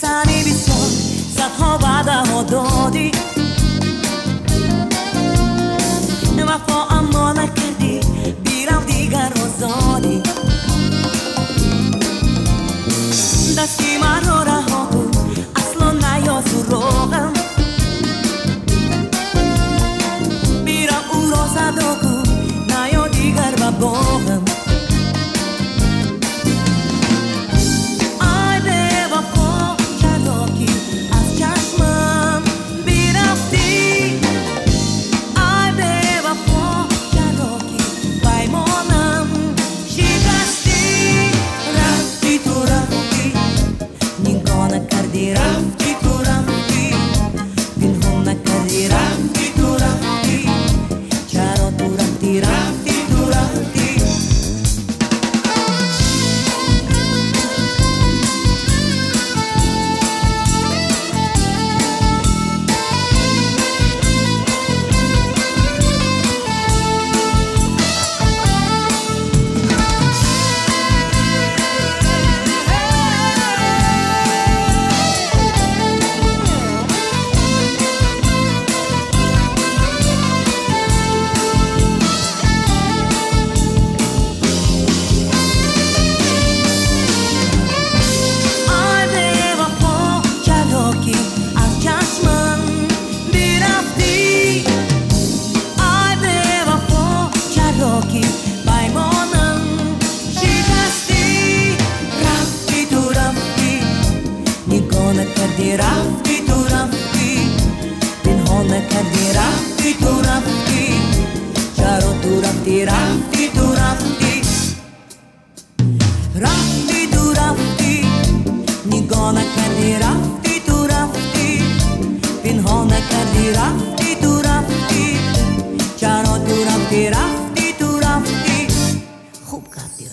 sani bi svoj, sad hovada od odi Mira κάντι ράφτη του ράφτη. Την χώμε κάντι ράφτη του ράφτη. Κιάρο του ράφτη ράφτη του ράφτη. Ράφτη του ράφτη. Νικόνα κάντι Την χώμε κάντι ράφτη του ράφτη. Κιάρο του ράφτη Χουπ κάντι